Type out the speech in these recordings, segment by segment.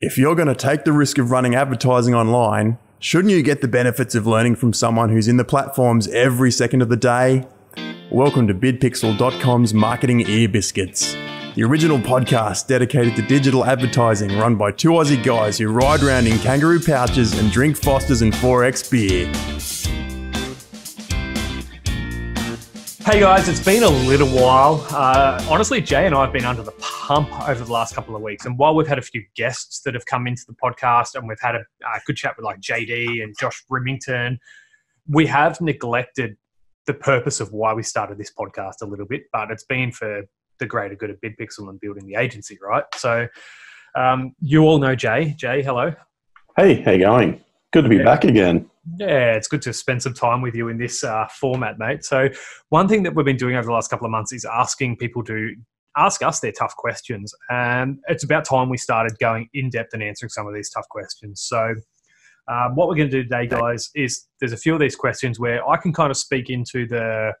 If you're going to take the risk of running advertising online, shouldn't you get the benefits of learning from someone who's in the platforms every second of the day? Welcome to bidpixel.com's Marketing Ear Biscuits, the original podcast dedicated to digital advertising run by two Aussie guys who ride around in kangaroo pouches and drink Fosters and 4X beer. Hey guys, it's been a little while. Uh, honestly, Jay and I have been under the pump over the last couple of weeks. And while we've had a few guests that have come into the podcast and we've had a, a good chat with like JD and Josh Remington, we have neglected the purpose of why we started this podcast a little bit, but it's been for the greater good of BidPixel and building the agency, right? So um, you all know Jay. Jay, hello. Hey, how you going? Good to be yeah. back again. Yeah, it's good to spend some time with you in this uh, format, mate. So, one thing that we've been doing over the last couple of months is asking people to ask us their tough questions. And it's about time we started going in depth and answering some of these tough questions. So, um, what we're going to do today, guys, is there's a few of these questions where I can kind of speak into the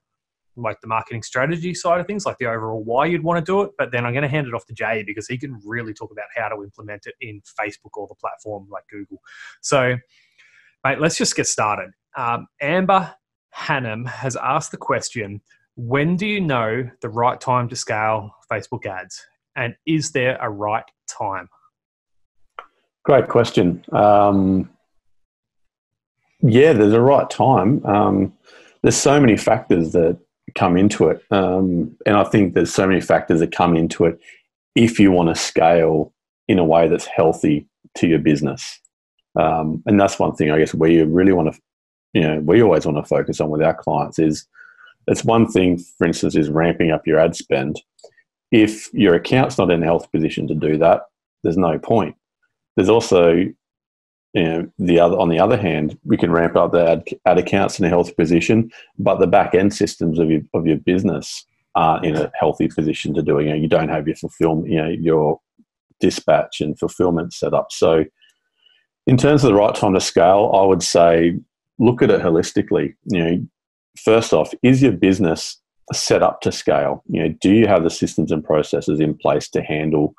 like the marketing strategy side of things, like the overall why you'd want to do it. But then I'm going to hand it off to Jay because he can really talk about how to implement it in Facebook or the platform like Google. So, mate, let's just get started. Um, Amber Hannam has asked the question When do you know the right time to scale Facebook ads? And is there a right time? Great question. Um, yeah, there's a right time. Um, there's so many factors that come into it. Um, and I think there's so many factors that come into it if you want to scale in a way that's healthy to your business. Um, and that's one thing I guess we really want to, you know, we always want to focus on with our clients is it's one thing, for instance, is ramping up your ad spend. If your account's not in a health position to do that, there's no point. There's also you know, the other on the other hand, we can ramp up the ad, ad accounts in a healthy position, but the back end systems of your of your business are in a healthy position to do it. You you don't have your fulfillment, you know, your dispatch and fulfillment set up. So, in terms of the right time to scale, I would say look at it holistically. You know, first off, is your business set up to scale? You know, do you have the systems and processes in place to handle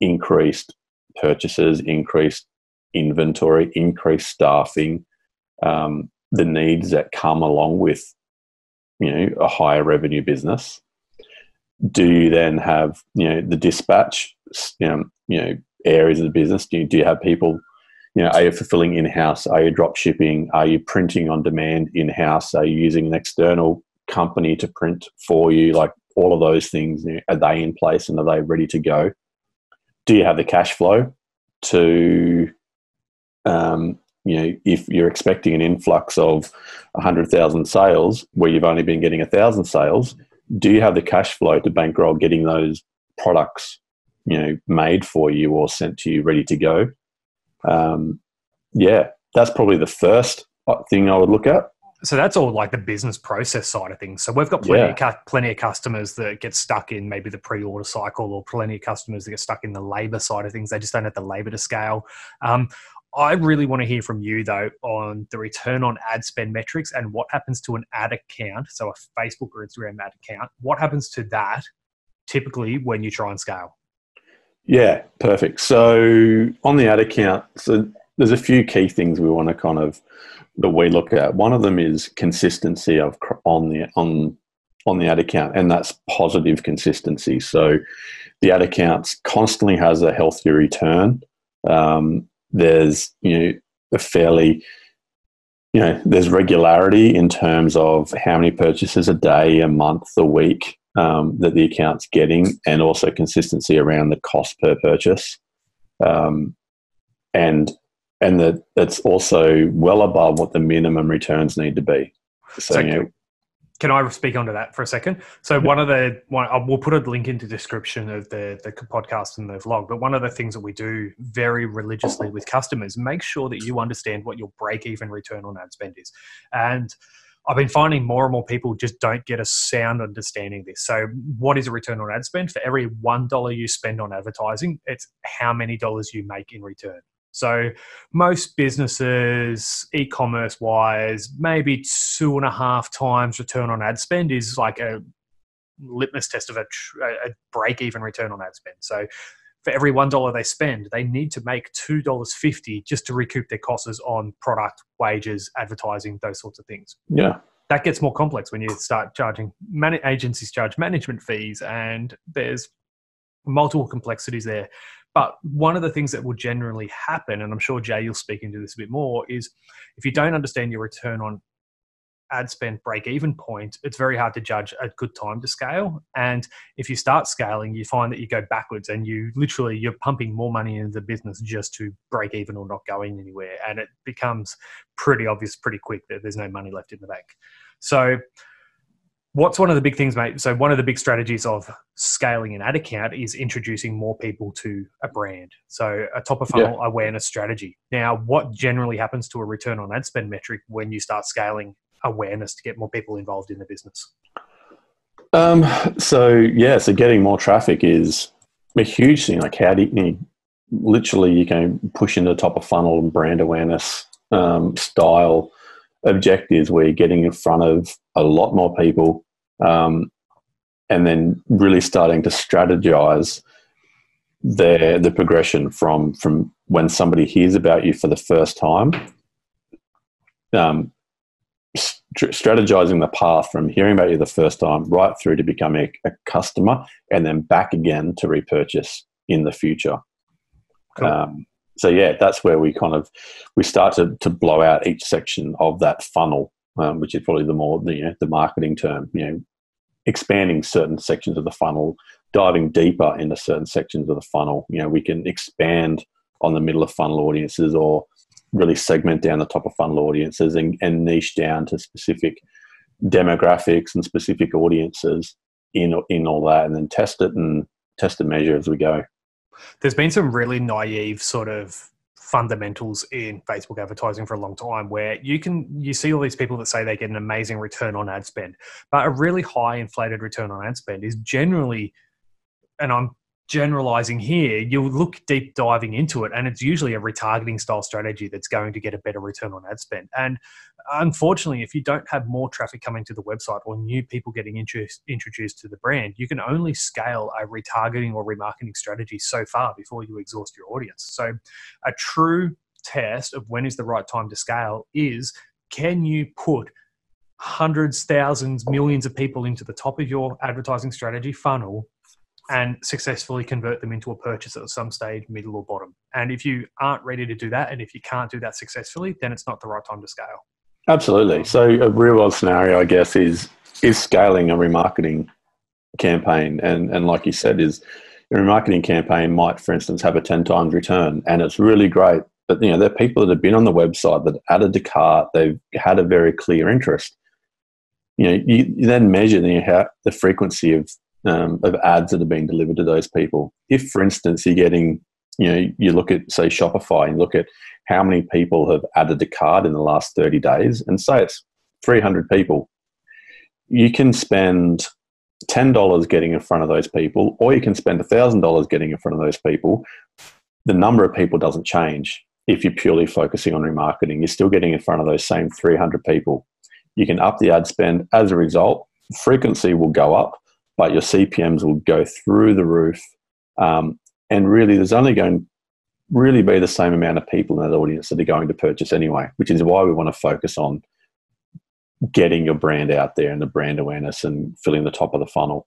increased purchases, increased inventory, increased staffing, um, the needs that come along with you know a higher revenue business. Do you then have you know the dispatch you know, you know areas of the business? Do you, do you have people? You know, are you fulfilling in house? Are you drop shipping? Are you printing on demand in house? Are you using an external company to print for you? Like all of those things, you know, are they in place and are they ready to go? Do you have the cash flow to um, you know, if you're expecting an influx of 100,000 sales where you've only been getting 1,000 sales, do you have the cash flow to bankroll getting those products, you know, made for you or sent to you ready to go? Um, yeah, that's probably the first thing I would look at. So that's all like the business process side of things. So we've got plenty, yeah. of, plenty of customers that get stuck in maybe the pre-order cycle, or plenty of customers that get stuck in the labor side of things. They just don't have the labor to scale. Um, I really want to hear from you though on the return on ad spend metrics and what happens to an ad account, so a Facebook or Instagram ad account. What happens to that typically when you try and scale? Yeah, perfect. So on the ad account, so there's a few key things we want to kind of that we look at. One of them is consistency of on the on on the ad account, and that's positive consistency. So the ad accounts constantly has a healthy return. Um, there's you know a fairly you know there's regularity in terms of how many purchases a day, a month, a week um, that the account's getting, and also consistency around the cost per purchase, um, and and that it's also well above what the minimum returns need to be. So, you know, can I speak onto that for a second? So one of the one, we'll put a link into description of the the podcast and the vlog. But one of the things that we do very religiously with customers, make sure that you understand what your break even return on ad spend is, and I've been finding more and more people just don't get a sound understanding of this. So, what is a return on ad spend? For every $1 you spend on advertising, it's how many dollars you make in return. So most businesses, e-commerce wise, maybe two and a half times return on ad spend is like a litmus test of a, a break-even return on ad spend. So for every $1 they spend, they need to make $2.50 just to recoup their costs on product, wages, advertising, those sorts of things. Yeah. That gets more complex when you start charging, man- agencies charge management fees, and there's multiple complexities there. But one of the things that will generally happen, and I'm sure Jay, you'll speak into this a bit more, is if you don't understand your return on ad spend break even point, it's very hard to judge a good time to scale. And if you start scaling, you find that you go backwards and you literally you're pumping more money into the business just to break even or not going anywhere. And it becomes pretty obvious pretty quick that there's no money left in the bank. So what's one of the big things, mate? So one of the big strategies of scaling an ad account is introducing more people to a brand. So a top of funnel yeah. awareness strategy. Now, what generally happens to a return on ad spend metric when you start scaling awareness to get more people involved in the business? Um, so yeah, so getting more traffic is a huge thing. Like how do you, literally you can push into top of funnel and brand awareness um, style objectives where you're getting in front of a lot more people um, and then really starting to strategize the the progression from from when somebody hears about you for the first time um, strategizing the path from hearing about you the first time right through to becoming a, a customer and then back again to repurchase in the future. Cool. Um, so yeah, that's where we kind of we start to, to blow out each section of that funnel, um, which is probably the more the, you know, the marketing term. You know, expanding certain sections of the funnel, diving deeper into certain sections of the funnel. You know, we can expand on the middle of funnel audiences or really segment down the top of funnel audiences and, and niche down to specific demographics and specific audiences in in all that, and then test it and test and measure as we go. There's been some really naive sort of fundamentals in Facebook advertising for a long time where you can you see all these people that say they get an amazing return on ad spend but a really high inflated return on ad spend is generally and I'm generalizing here, you'll look deep diving into it, and it's usually a retargeting style strategy that's going to get a better return on ad spend. And unfortunately, if you don't have more traffic coming to the website or new people getting introduced, introduced to the brand, you can only scale a retargeting or remarketing strategy so far before you exhaust your audience. So, a true test of when is the right time to scale is can you put hundreds, thousands, millions of people into the top of your advertising strategy funnel and successfully convert them into a purchase at some stage, middle or bottom. And if you aren't ready to do that, and if you can't do that successfully, then it's not the right time to scale. Absolutely. So a real world scenario, I guess, is is scaling a remarketing campaign, and and like you said, is a remarketing campaign might, for instance, have a ten times return, and it's really great. But you know, there are people that have been on the website that added to cart, they've had a very clear interest. You know, you, you then measure the, the frequency of um, of ads that are being delivered to those people. If, for instance, you're getting, you know, you look at, say, Shopify and look at how many people have added a card in the last 30 days, and say it's 300 people, you can spend $10 getting in front of those people, or you can spend $1,000 getting in front of those people. The number of people doesn't change if you're purely focusing on remarketing. You're still getting in front of those same 300 people. You can up the ad spend. As a result, frequency will go up but your CPMS will go through the roof. Um, and really, there's only going really be the same amount of people in that audience that are going to purchase anyway, which is why we want to focus on getting your brand out there and the brand awareness and filling the top of the funnel.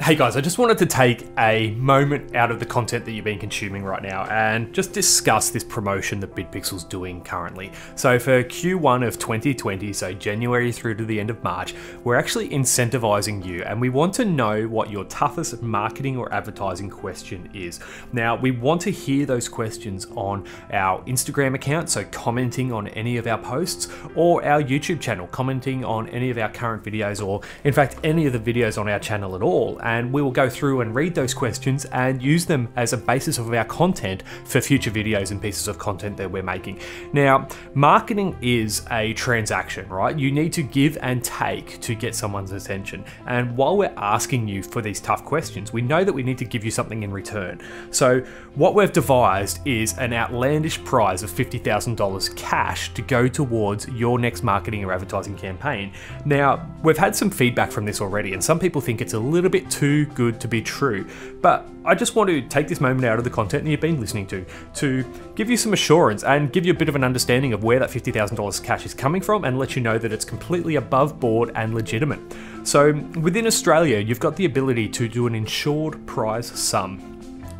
Hey guys, I just wanted to take a moment out of the content that you've been consuming right now and just discuss this promotion that BidPixel's doing currently. So for Q1 of 2020, so January through to the end of March, we're actually incentivizing you and we want to know what your toughest marketing or advertising question is. Now, we want to hear those questions on our Instagram account, so commenting on any of our posts, or our YouTube channel, commenting on any of our current videos, or in fact, any of the videos on our channel at all and we will go through and read those questions and use them as a basis of our content for future videos and pieces of content that we're making. Now, marketing is a transaction, right? You need to give and take to get someone's attention. And while we're asking you for these tough questions, we know that we need to give you something in return. So, what we've devised is an outlandish prize of $50,000 cash to go towards your next marketing or advertising campaign. Now, we've had some feedback from this already, and some people think it's a little bit too good to be true. But I just want to take this moment out of the content that you've been listening to to give you some assurance and give you a bit of an understanding of where that $50,000 cash is coming from and let you know that it's completely above board and legitimate. So, within Australia, you've got the ability to do an insured prize sum.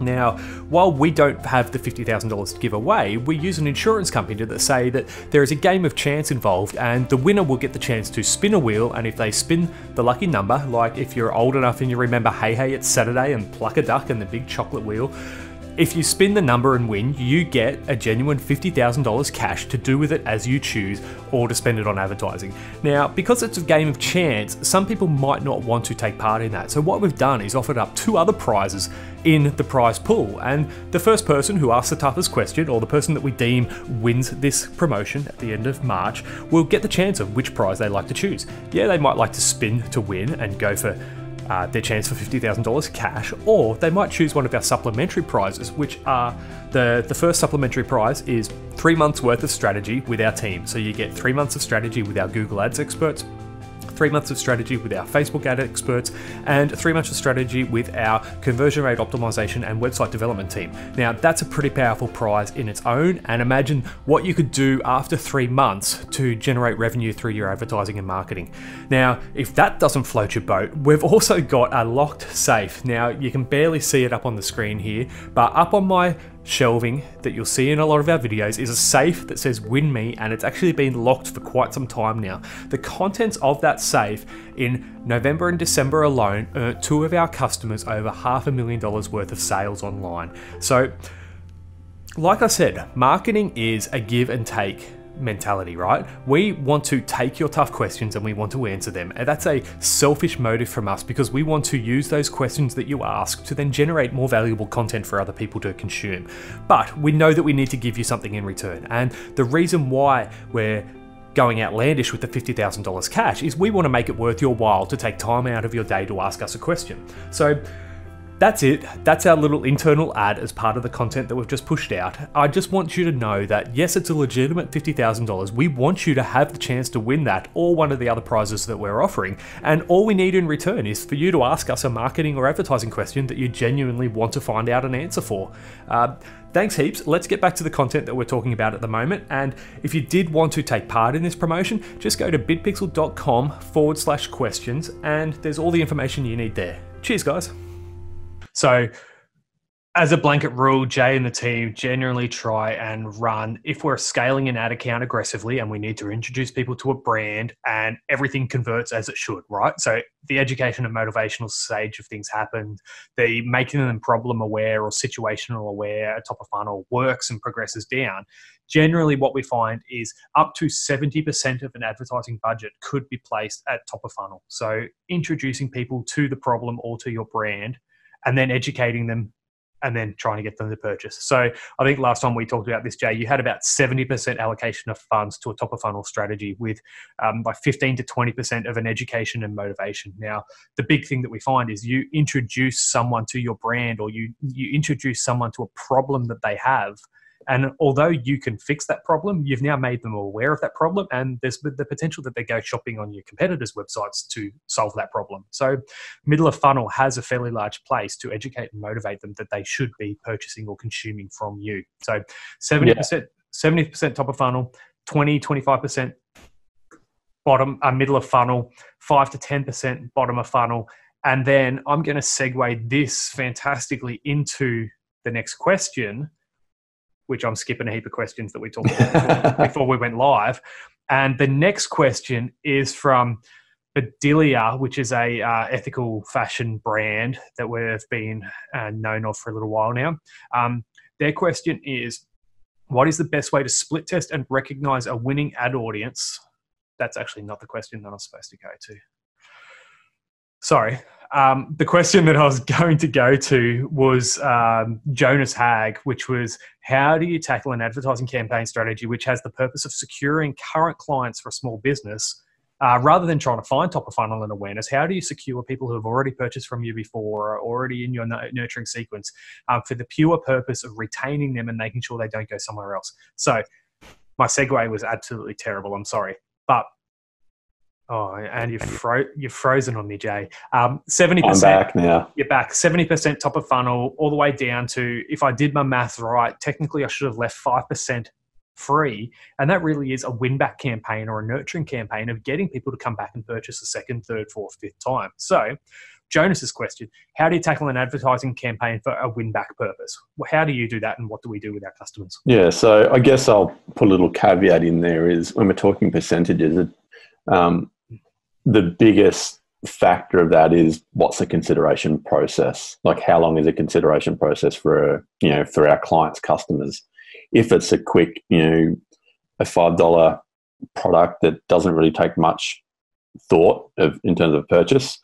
Now, while we don't have the $50,000 to give away, we use an insurance company to say that there is a game of chance involved and the winner will get the chance to spin a wheel and if they spin the lucky number, like if you're old enough and you remember Hey Hey It's Saturday and Pluck a Duck and the big chocolate wheel, if you spin the number and win, you get a genuine $50,000 cash to do with it as you choose or to spend it on advertising. Now, because it's a game of chance, some people might not want to take part in that. So, what we've done is offered up two other prizes in the prize pool. And the first person who asks the toughest question, or the person that we deem wins this promotion at the end of March, will get the chance of which prize they like to choose. Yeah, they might like to spin to win and go for uh, their chance for $50,000 cash, or they might choose one of our supplementary prizes, which are the, the first supplementary prize is three months worth of strategy with our team. So you get three months of strategy with our Google Ads experts, three months of strategy with our Facebook ad experts, and three months of strategy with our conversion rate optimization and website development team. Now, that's a pretty powerful prize in its own, and imagine what you could do after three months to generate revenue through your advertising and marketing. Now, if that doesn't float your boat, we've also got a locked safe. Now, you can barely see it up on the screen here, but up on my shelving that you'll see in a lot of our videos is a safe that says win me and it's actually been locked for quite some time now. The contents of that safe in November and December alone earned two of our customers over half a million dollars worth of sales online. So like I said, marketing is a give and take mentality, right? We want to take your tough questions and we want to answer them. And that's a selfish motive from us because we want to use those questions that you ask to then generate more valuable content for other people to consume. But we know that we need to give you something in return. And the reason why we're going outlandish with the $50,000 cash is we want to make it worth your while to take time out of your day to ask us a question. So that's it. That's our little internal ad as part of the content that we've just pushed out. I just want you to know that yes, it's a legitimate $50,000. We want you to have the chance to win that or one of the other prizes that we're offering. And all we need in return is for you to ask us a marketing or advertising question that you genuinely want to find out an answer for. Uh, Thanks heaps. Let's get back to the content that we're talking about at the moment. And if you did want to take part in this promotion, just go to bidpixel.com forward slash questions and there's all the information you need there. Cheers, guys. So, as a blanket rule, Jay and the team generally try and run if we're scaling an ad account aggressively and we need to introduce people to a brand and everything converts as it should, right? So the education and motivational stage of things happened, the making them problem aware or situational aware at top of funnel works and progresses down. Generally, what we find is up to 70% of an advertising budget could be placed at top of funnel. So introducing people to the problem or to your brand and then educating them and then trying to get them to purchase. So I think last time we talked about this, Jay, you had about 70% allocation of funds to a top of funnel strategy with um, like 15 to 20% of an education and motivation. Now, the big thing that we find is you introduce someone to your brand or you, you introduce someone to a problem that they have and although you can fix that problem, you've now made them aware of that problem, and there's the potential that they go shopping on your competitors' websites to solve that problem. So, middle of funnel has a fairly large place to educate and motivate them that they should be purchasing or consuming from you. So, 70%, yeah. 70% top of funnel, 20, 25% bottom, uh, middle of funnel, 5 to 10% bottom of funnel. And then I'm going to segue this fantastically into the next question which I'm skipping a heap of questions that we talked about before, we went live. And the next question is from Bedilia, which is a uh, ethical fashion brand that we've been uh, known of for a little while now. Um, their question is, what is the best way to split test and recognize a winning ad audience? That's actually not the question that I'm supposed to go to. Sorry, um, the question that I was going to go to was um, Jonas Haag, which was how do you tackle an advertising campaign strategy which has the purpose of securing current clients for a small business uh, rather than trying to find top of funnel and awareness, how do you secure people who have already purchased from you before or already in your nurturing sequence um, for the pure purpose of retaining them and making sure they don't go somewhere else? So, my segue was absolutely terrible. I'm sorry. But Oh, and you've fro- you've frozen on me, Jay. Um, seventy I'm percent. back now. You're back. Seventy percent top of funnel, all the way down to. If I did my math right, technically I should have left five percent free, and that really is a win back campaign or a nurturing campaign of getting people to come back and purchase a second, third, fourth, fifth time. So, Jonas's question: How do you tackle an advertising campaign for a win back purpose? How do you do that, and what do we do with our customers? Yeah, so I guess I'll put a little caveat in there is when we're talking percentages, it, um, the biggest factor of that is what's the consideration process? Like how long is a consideration process for you know for our clients, customers? If it's a quick, you know, a five dollar product that doesn't really take much thought of in terms of purchase,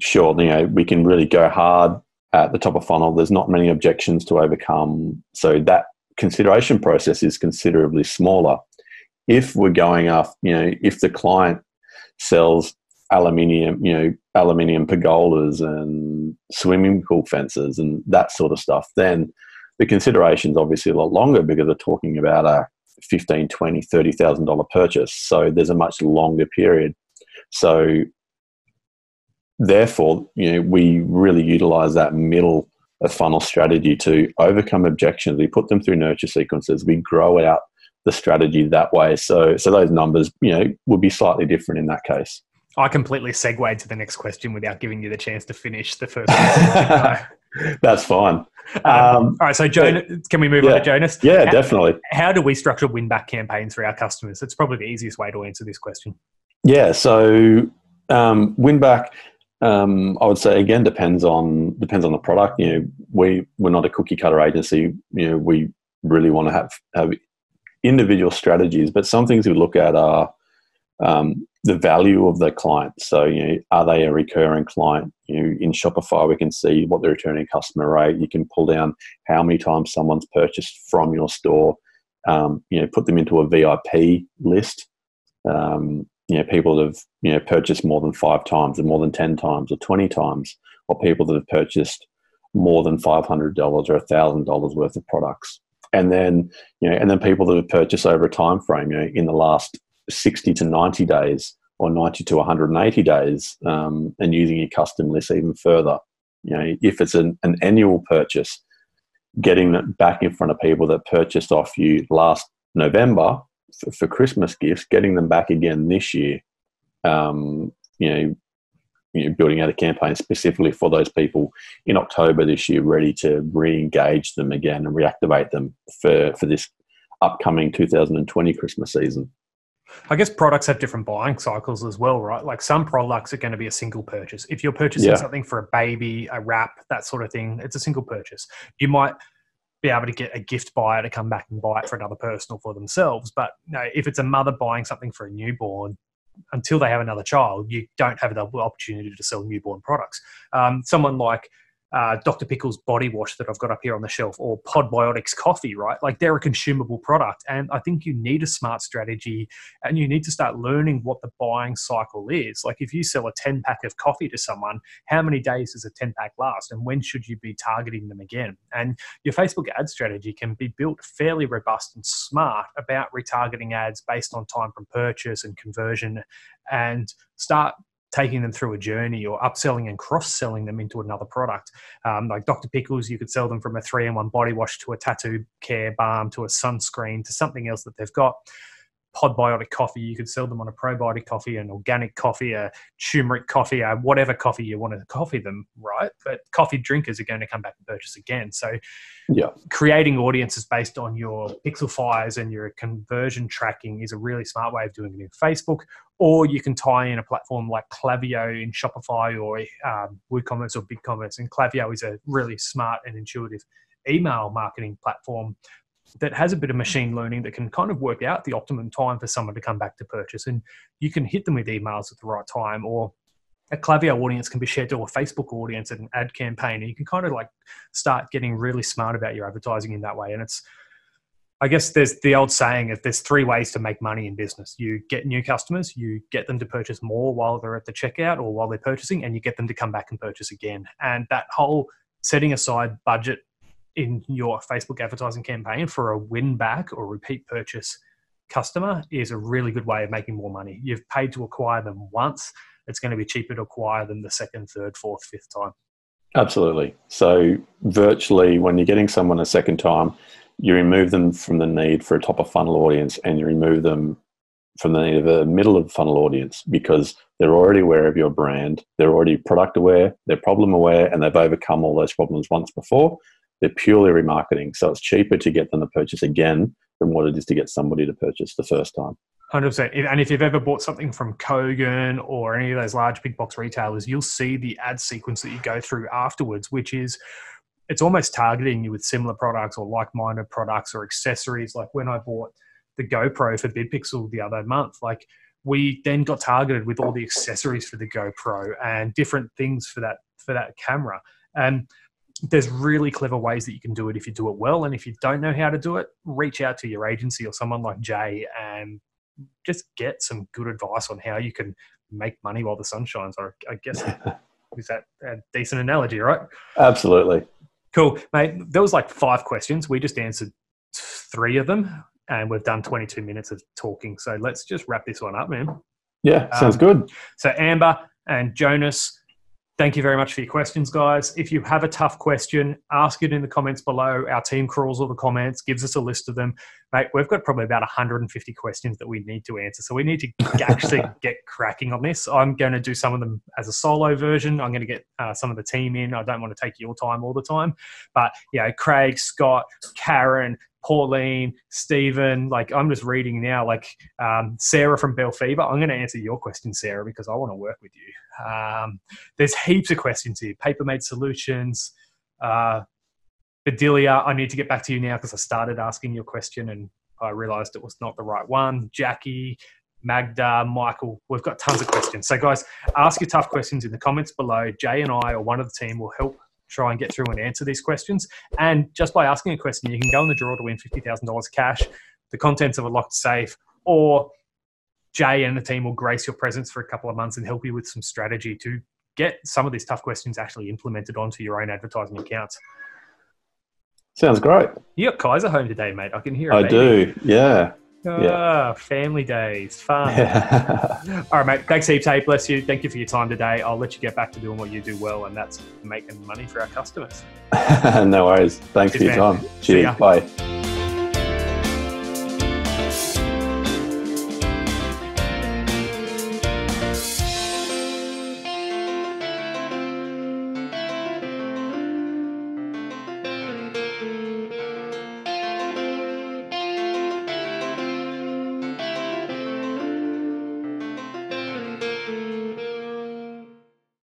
sure, you know, we can really go hard at the top of funnel. There's not many objections to overcome, so that consideration process is considerably smaller. If we're going off, you know, if the client sells aluminium, you know, aluminium pergolas and swimming pool fences and that sort of stuff, then the consideration is obviously a lot longer because they're talking about a 15, 20, 30,000 dollar purchase. So there's a much longer period. So therefore, you know, we really utilize that middle of funnel strategy to overcome objections. We put them through nurture sequences. We grow out the strategy that way. So, so those numbers, you know, would be slightly different in that case. I completely segued to the next question without giving you the chance to finish the first. That's fine. Um, Um, all right, so Jonas, can we move on to Jonas? yeah, How- definitely. How do we structure win back campaigns for our customers? It's probably the easiest way to answer this question. Yeah, so um, win back. Um, I would say again depends on depends on the product. You know, we we're not a cookie cutter agency. You know, we really want to have have individual strategies, but some things we look at are um, the value of the client. So, you know, are they a recurring client? You know, in Shopify, we can see what the returning customer rate. You can pull down how many times someone's purchased from your store. Um, you know, put them into a VIP list. Um, you know, people that have you know purchased more than five times, or more than ten times, or twenty times, or people that have purchased more than five hundred dollars or thousand dollars worth of products. And then, you know, and then people that have purchased over a time frame, you know, in the last 60 to 90 days or 90 to 180 days um, and using your custom list even further. You know, if it's an, an annual purchase, getting it back in front of people that purchased off you last November for, for Christmas gifts, getting them back again this year. Um, you know, you know, building out a campaign specifically for those people in October this year, ready to re-engage them again and reactivate them for for this upcoming 2020 Christmas season. I guess products have different buying cycles as well, right? Like some products are going to be a single purchase. If you're purchasing Yeah. something for a baby, a wrap, that sort of thing, it's a single purchase. You might be able to get a gift buyer to come back and buy it for another person or for themselves. But you know, if it's a mother buying something for a newborn, until they have another child, you don't have the opportunity to sell newborn products. Um, someone like uh, Dr. Pickle's body wash that I've got up here on the shelf, or Podbiotics coffee, right? Like they're a consumable product. And I think you need a smart strategy and you need to start learning what the buying cycle is. Like if you sell a 10 pack of coffee to someone, how many days does a 10 pack last? And when should you be targeting them again? And your Facebook ad strategy can be built fairly robust and smart about retargeting ads based on time from purchase and conversion and start taking them through a journey or upselling and cross-selling them into another product. Um, like Dr. Pickles, you could sell them from a three-in-one body wash to a tattoo care balm to a sunscreen to something else that they've got. Podbiotic coffee, you could sell them on a probiotic coffee, an organic coffee, a turmeric coffee, a whatever coffee you want to coffee them, right? But coffee drinkers are going to come back and purchase again. So Yeah. creating audiences based on your pixel fires and your conversion tracking is a really smart way of doing it in Facebook. Or you can tie in a platform like Klaviyo in Shopify or um, WooCommerce or BigCommerce. And Klaviyo is a really smart and intuitive email marketing platform that has a bit of machine learning that can kind of work out the optimum time for someone to come back to purchase. And you can hit them with emails at the right time or a Klaviyo audience can be shared to a Facebook audience and an ad campaign. And you can kind of like start getting really smart about your advertising in that way. And it's, I guess there's the old saying of there's three ways to make money in business. You get new customers, you get them to purchase more while they're at the checkout or while they're purchasing, and you get them to come back and purchase again. And that whole setting aside budget in your Facebook advertising campaign for a win back or repeat purchase customer is a really good way of making more money. You've paid to acquire them once. It's going to be cheaper to acquire them the second, third, fourth, fifth time. Absolutely. So, virtually, when you're getting someone a second time, you remove them from the need for a top of funnel audience and you remove them from the need of a middle of funnel audience because they're already aware of your brand, they're already product aware, they're problem aware, and they've overcome all those problems once before. They're purely remarketing. So, it's cheaper to get them to purchase again than what it is to get somebody to purchase the first time. 100%. And if you've ever bought something from Kogan or any of those large big box retailers, you'll see the ad sequence that you go through afterwards, which is it's almost targeting you with similar products or like minded products or accessories. Like when I bought the GoPro for BidPixel the other month, like we then got targeted with all the accessories for the GoPro and different things for that for that camera. And there's really clever ways that you can do it if you do it well. And if you don't know how to do it, reach out to your agency or someone like Jay and just get some good advice on how you can make money while the sun shines. Or I guess is that a decent analogy, right? Absolutely. Cool, mate. There was like five questions. We just answered three of them, and we've done 22 minutes of talking. So let's just wrap this one up, man. Yeah, sounds um, good. So Amber and Jonas Thank you very much for your questions, guys. If you have a tough question, ask it in the comments below. Our team crawls all the comments, gives us a list of them. Mate, we've got probably about 150 questions that we need to answer. So we need to actually get cracking on this. I'm going to do some of them as a solo version. I'm going to get uh, some of the team in. I don't want to take your time all the time. But, you know, Craig, Scott, Karen, Pauline, Stephen, like I'm just reading now, like um, Sarah from Bell Fever. I'm going to answer your question, Sarah, because I want to work with you. Um, there's heaps of questions here. Papermate Solutions, uh, Bedelia. I need to get back to you now because I started asking your question and I realized it was not the right one. Jackie, Magda, Michael, we've got tons of questions. So, guys, ask your tough questions in the comments below. Jay and I or one of the team will help try and get through and answer these questions. And just by asking a question, you can go in the draw to win $50,000 cash, the contents of a locked safe, or Jay and the team will grace your presence for a couple of months and help you with some strategy to get some of these tough questions actually implemented onto your own advertising accounts. Sounds great. You got Kaiser home today, mate. I can hear. I do. Yeah. Ah, yeah. family days, fun. Yeah. All right, mate. Thanks heaps, hey. Bless you. Thank you for your time today. I'll let you get back to doing what you do well, and that's making money for our customers. no worries. Thanks Cheers, for your man. time. Cheers. Bye.